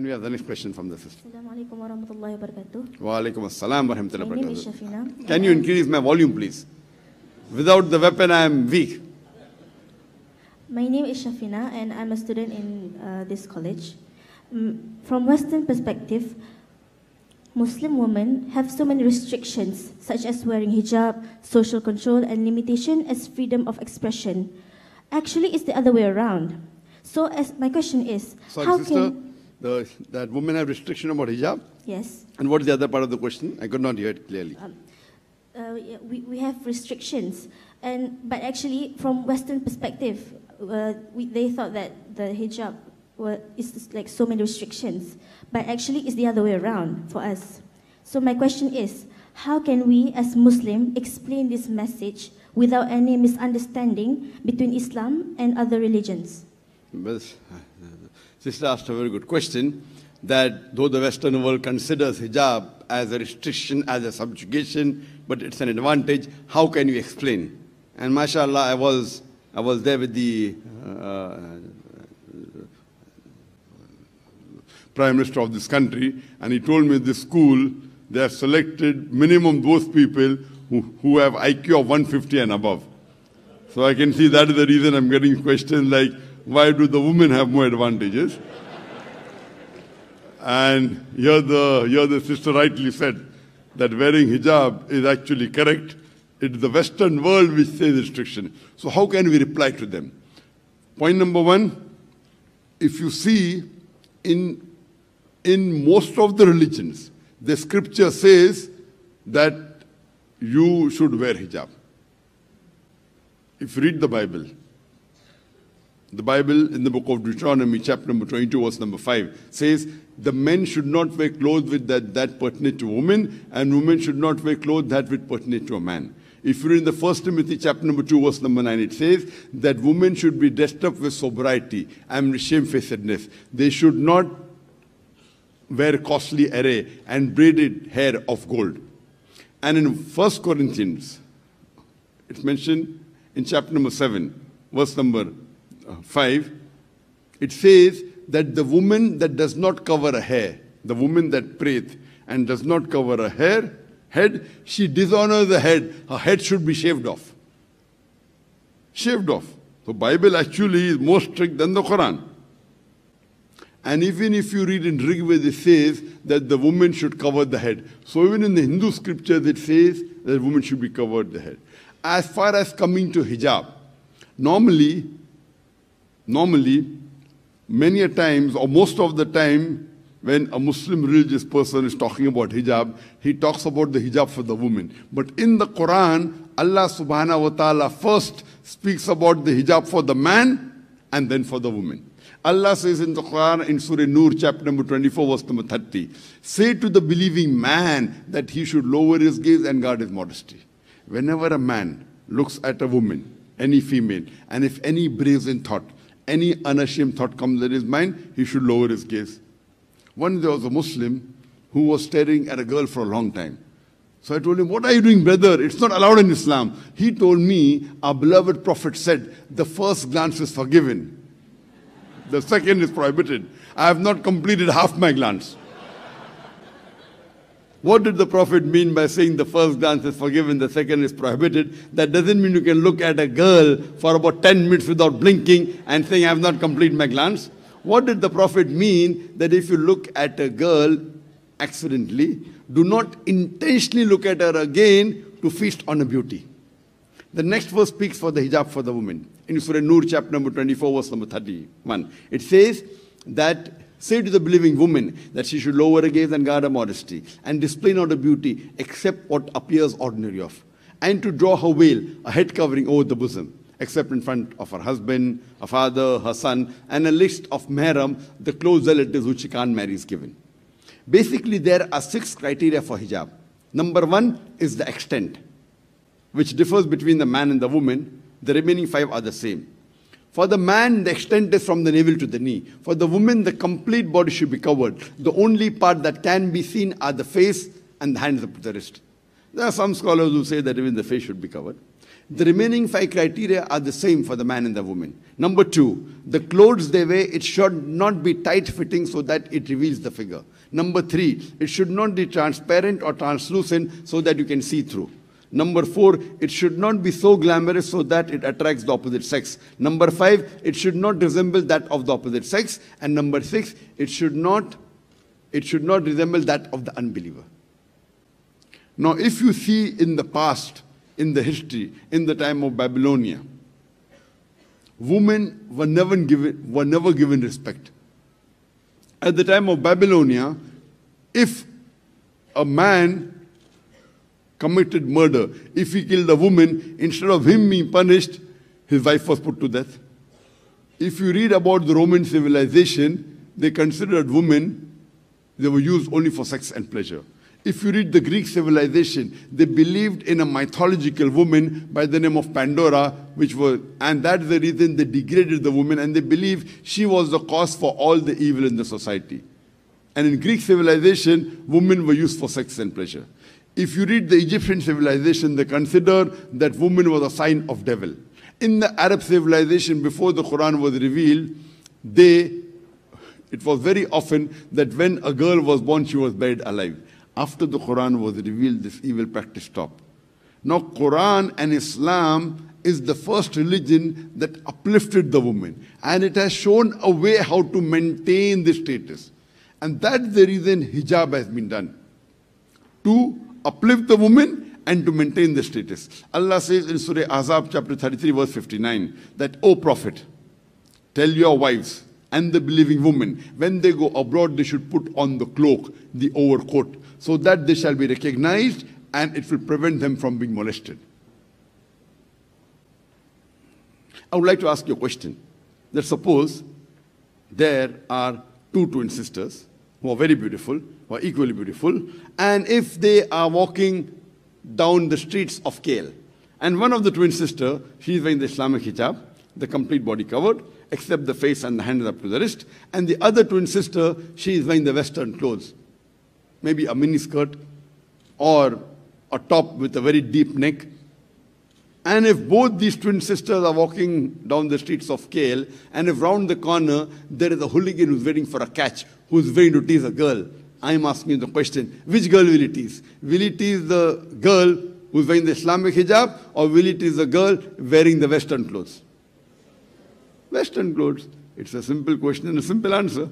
Can we have the next question from the sister? Assalamualaikum warahmatullahi wabarakatuh. Wa alaikum assalam wa rahmatullahi My name is. Shafina. Can you increase my volume, please? Without the weapon, I am weak. My name is Shafina, and I'm a student in uh, this college. Mm, from Western perspective, Muslim women have so many restrictions, such as wearing hijab, social control, and limitation as freedom of expression. Actually, it's the other way around. So, as my question is, Sorry, how sister, can the, that women have restriction about hijab? yes, And what is the other part of the question? I could not hear it clearly. um, uh, we, we have restrictions, and but actually, from Western perspective, uh, we, they thought that the hijab were, is like so many restrictions, but actually, it's the other way around for us. So my question is, how can we, as Muslim, explain this message without any misunderstanding between Islam and other religions? Well, sister asked a very good question that though the Western world considers hijab as a restriction, as a subjugation, but it's an advantage, how can you explain? And mashallah, I was, I was there with the uh, Prime Minister of this country, and he told me this school, they have selected minimum those people who, who have IQ of 150 and above. So I can see that is the reason I'm getting questions like, why do the women have more advantages? and here the, here the sister rightly said that wearing hijab is actually correct. It's the Western world which says restriction. So how can we reply to them? Point number one, if you see in, in most of the religions, the scripture says that you should wear hijab. If you read the Bible, the Bible in the book of Deuteronomy, chapter number 22, verse number 5, says the men should not wear clothes with that, that pertinent to women, and women should not wear clothes that with pertinent to a man. If you read in the First Timothy chapter number 2, verse number 9, it says that women should be dressed up with sobriety and shamefacedness. They should not wear costly array and braided hair of gold. And in First Corinthians, it's mentioned in chapter number 7, verse number 5, it says that the woman that does not cover a hair, the woman that prayeth and does not cover a hair, head, she dishonors the head. Her head should be shaved off. Shaved off. So Bible actually is more strict than the Quran. And even if you read in Rigveda, it says that the woman should cover the head. So even in the Hindu scriptures, it says that woman should be covered the head. As far as coming to hijab, normally, normally, many a times, or most of the time, when a Muslim religious person is talking about hijab, he talks about the hijab for the woman. But in the Quran, Allah subhanahu wa ta'ala first speaks about the hijab for the man and then for the woman. Allah says in the Quran in Surah Nur, chapter number 24, verse number 30, say to the believing man that he should lower his gaze and guard his modesty. Whenever a man looks at a woman, any female, and if any brazen thought, any unashamed thought comes in his mind, he should lower his gaze. One there was a Muslim who was staring at a girl for a long time. So I told him, What are you doing, brother? It's not allowed in Islam. He told me, Our beloved Prophet said, The first glance is forgiven, the second is prohibited. I have not completed half my glance. What did the Prophet mean by saying the first glance is forgiven, the second is prohibited? That doesn't mean you can look at a girl for about 10 minutes without blinking and saying, I have not completed my glance. What did the Prophet mean that if you look at a girl accidentally, do not intentionally look at her again to feast on her beauty? The next verse speaks for the hijab for the woman. In Surah Nur, chapter number 24, verse number 31. It says that say to the believing woman that she should lower her gaze and guard her modesty, and display not her beauty except what appears ordinary of, and to draw her veil, a head covering over the bosom, except in front of her husband, her father, her son, and a list of mahram, the close relatives which she can't marry is given. Basically, there are six criteria for hijab. Number one is the extent which differs between the man and the woman. The remaining five are the same. For the man, the extent is from the navel to the knee. For the woman, the complete body should be covered. The only part that can be seen are the face and the hands up to the wrist. There are some scholars who say that even the face should be covered. The remaining five criteria are the same for the man and the woman. Number two, the clothes they wear, it should not be tight fitting so that it reveals the figure. Number three, it should not be transparent or translucent so that you can see through. Number four, it should not be so glamorous so that it attracts the opposite sex. Number five, it should not resemble that of the opposite sex. And number six, it should not, it should not resemble that of the unbeliever. Now, if you see in the past, in the history, in the time of Babylonia, women were never given, were never given respect. At the time of Babylonia, if a man committed murder. If he killed a woman, instead of him being punished, his wife was put to death. If you read about the Roman civilization, they considered women, they were used only for sex and pleasure. If you read the Greek civilization, they believed in a mythological woman by the name of Pandora, which was, and that's the reason they degraded the woman, and they believed she was the cause for all the evil in the society. And in Greek civilization, women were used for sex and pleasure. If you read the Egyptian civilization, they consider that woman was a sign of devil. In the Arab civilization, before the Quran was revealed, they, it was very often that when a girl was born, she was buried alive. After the Quran was revealed, this evil practice stopped. Now, Quran and Islam is the first religion that uplifted the woman. And it has shown a way how to maintain the status. And that's the reason hijab has been done. To uplift the woman and to maintain the status. Allah says in Surah Ahzab chapter 33 verse 59 that, O Prophet, tell your wives and the believing women, when they go abroad, they should put on the cloak, the overcoat, so that they shall be recognized and it will prevent them from being molested. I would like to ask you a question. That suppose there are two twin sisters who are very beautiful, who are equally beautiful, and if they are walking down the streets of KL, and one of the twin sister, she is wearing the Islamic hijab, the complete body covered, except the face and the hands up to the wrist, and the other twin sister, she is wearing the Western clothes, maybe a mini skirt or a top with a very deep neck. And if both these twin sisters are walking down the streets of KL, and if round the corner there is a hooligan who's waiting for a catch, who's waiting to tease a girl, I'm asking you the question, which girl will it tease? Will it tease the girl who's wearing the Islamic hijab, or will it tease the girl wearing the Western clothes? Western clothes. It's a simple question and a simple answer.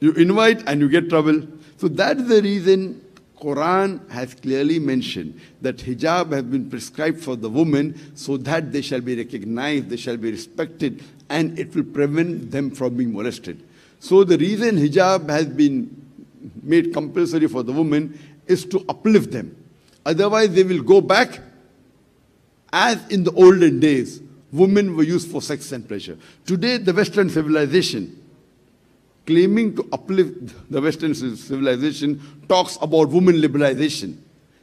You invite and you get trouble. So that's the reason Quran has clearly mentioned that hijab has been prescribed for the woman so that they shall be recognized, they shall be respected, and it will prevent them from being molested. So the reason hijab has been made compulsory for the women is to uplift them. Otherwise, they will go back as in the olden days. Women were used for sex and pleasure. Today, the Western civilization claiming to uplift the Western civilization, talks about women liberalization.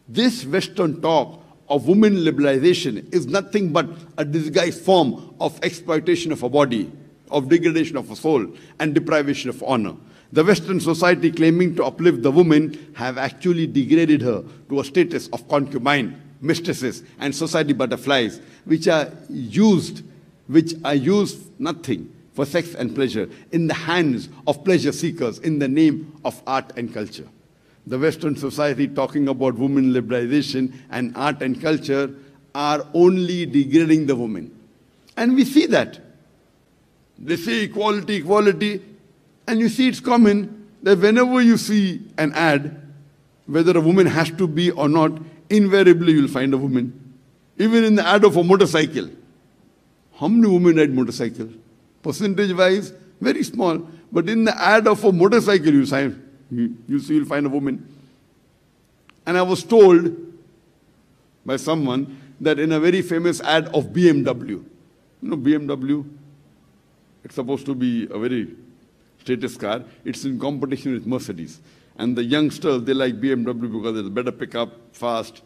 This Western talk of women liberalization is nothing but a disguised form of exploitation of a body, of degradation of a soul, and deprivation of honor. The Western society claiming to uplift the woman have actually degraded her to a status of concubine, mistresses, and society butterflies, which are used, which are used nothing for sex and pleasure in the hands of pleasure seekers in the name of art and culture. The Western society talking about women liberalization and art and culture are only degrading the woman. And we see that. They say equality, equality, and you see it's common that whenever you see an ad, whether a woman has to be or not, invariably you'll find a woman. Even in the ad of a motorcycle. How many women ride motorcycle? Percentage wise, very small. But in the ad of a motorcycle, you, find, you, see, you'll find a woman. And I was told by someone that in a very famous ad of BMW, you know, BMW, it's supposed to be a very status car. It's in competition with Mercedes. And the youngsters, they like BMW because it's better pickup, fast.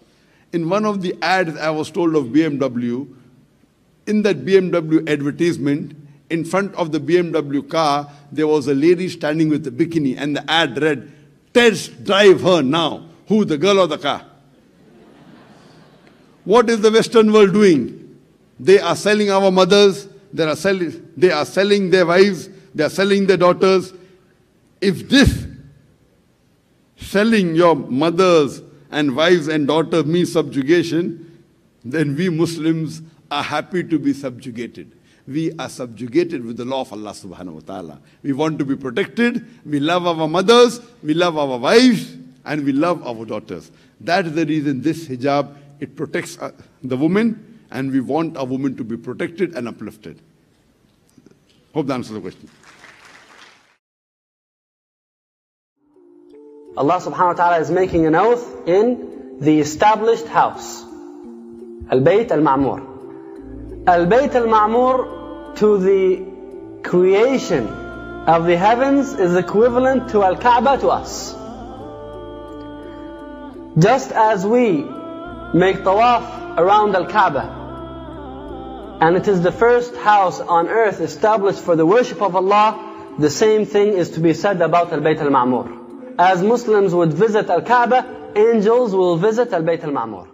In one of the ads I was told of BMW, in that BMW advertisement, in front of the BMW car, there was a lady standing with a bikini, and the ad read, Test drive her now. Who, the girl or the car? What is the Western world doing? They are selling our mothers, they are selling, they are selling their wives, they are selling their daughters. If this selling your mothers and wives and daughters means subjugation, then we Muslims are happy to be subjugated. We are subjugated with the law of Allah subhanahu wa ta'ala. We want to be protected. We love our mothers, we love our wives, and we love our daughters. That is the reason this hijab, it protects uh, the woman, and we want our women to be protected and uplifted. Hope that answers the question. Allah subhanahu wa ta'ala is making an oath in the established house. Al-Bayt al-Ma'mur. Al-Bayt al-Ma'mur to the creation of the heavens is equivalent to Al-Kaaba to us. Just as we make tawaf around Al-Kaaba, and it is the first house on earth established for the worship of Allah, the same thing is to be said about Al-Bayt al-Ma'mur. As Muslims would visit Al-Kaaba, angels will visit Al-Bayt al-Ma'mur.